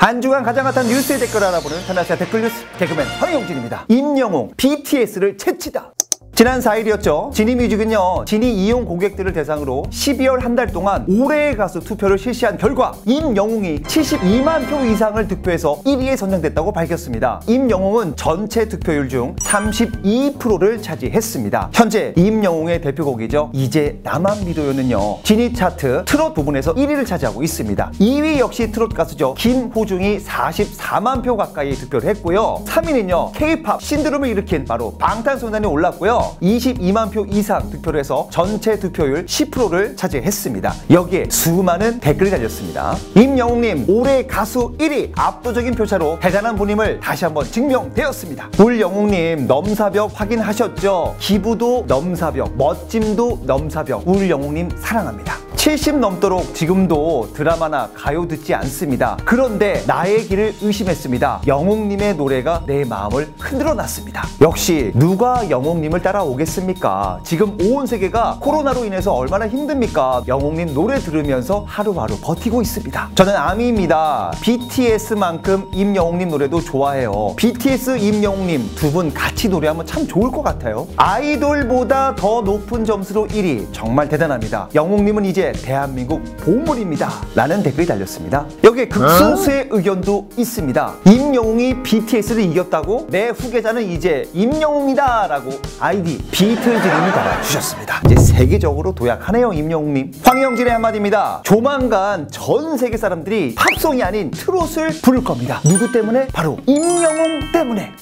한 주간 가장 핫한 뉴스의 댓글 알아보는 하나시아 댓글 뉴스 개그맨 황영진입니다. 임영웅 BTS를 제치다. 지난 4일이었죠. 지니뮤직은요. 지니 이용 고객들을 대상으로 12월 한 달 동안 올해의 가수 투표를 실시한 결과 임영웅이 72만 표 이상을 득표해서 1위에 선정됐다고 밝혔습니다. 임영웅은 전체 득표율 중 32%를 차지했습니다. 현재 임영웅의 대표곡이죠. 이제 나만 믿어요는요. 지니 차트 트롯 부분에서 1위를 차지하고 있습니다. 2위 역시 트롯 가수죠. 김호중이 44만 표 가까이 득표를 했고요. 3위는요. K-팝 신드롬을 일으킨 바로 방탄소년단이 올랐고요. 22만 표 이상 득표를 해서 전체 득표율 10%를 차지했습니다. 여기에 수많은 댓글이 달렸습니다. 임영웅님 올해 가수 1위 압도적인 표차로 대단한 분임을 다시 한번 증명되었습니다. 울영웅님 넘사벽 확인하셨죠? 기부도 넘사벽, 멋짐도 넘사벽. 울영웅님 사랑합니다. 70 넘도록 지금도 드라마나 가요 듣지 않습니다. 그런데 나의 길을 의심했습니다. 영웅님의 노래가 내 마음을 흔들어 놨습니다. 역시 누가 영웅님을 따라오겠습니까? 지금 온 세계가 코로나로 인해서 얼마나 힘듭니까? 영웅님 노래 들으면서 하루하루 버티고 있습니다. 저는 아미입니다. BTS만큼 임영웅님 노래도 좋아해요. BTS 임영웅님 두 분 같이 노래하면 참 좋을 것 같아요. 아이돌보다 더 높은 점수로 1위 정말 대단합니다. 영웅님은 이제 대한민국 보물입니다. 라는 댓글이 달렸습니다. 여기에 극소수의 의견도 있습니다. 임영웅이 BTS를 이겼다고 내 후계자는 이제 임영웅이다 라고 아이디 비틀즈님이 달아주셨습니다. 이제 세계적으로 도약하네요 임영웅님. 황영진의 한마디입니다. 조만간 전 세계 사람들이 팝송이 아닌 트롯을 부를 겁니다. 누구 때문에? 바로 임영웅 때문에.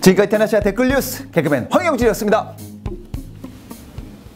지금까지 테나시아 댓글 뉴스 개그맨 황영진이었습니다.